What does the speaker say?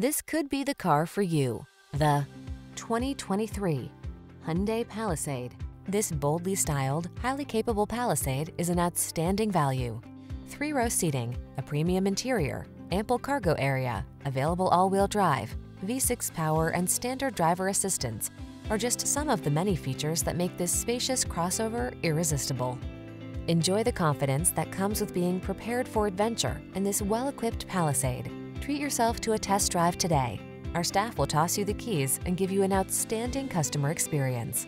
This could be the car for you. The 2023 Hyundai Palisade. This boldly styled, highly capable Palisade is an outstanding value. Three-row seating, a premium interior, ample cargo area, available all-wheel drive, V6 power and standard driver assistance are just some of the many features that make this spacious crossover irresistible. Enjoy the confidence that comes with being prepared for adventure in this well-equipped Palisade. Treat yourself to a test drive today. Our staff will toss you the keys and give you an outstanding customer experience.